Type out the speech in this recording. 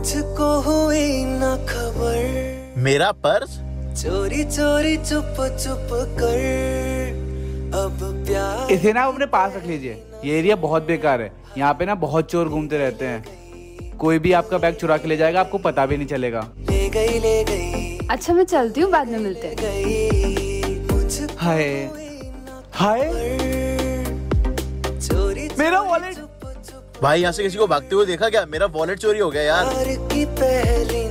मुझको हुई ना खबर। मेरा पर्स? चोरी चोरी चुप चुप कर। अब प्यार इसे ना आप अपने पास रख लीजिए। ये एरिया बहुत बेकार है। यहाँ पे ना बहुत चोर घूमते रहते हैं। कोई भी आपका बैग चुरा के ले जाएगा आपको पता भी नहीं चलेगा। ले गई ले गई। अच्छा मैं चलती हूँ बाद में मिलते हैं। हाय। हाय। चोरी मेरा वॉलेट भाई, यहाँ से किसी को भागते हुए देखा क्या? मेरा वॉलेट चोरी हो गया यार। की पहली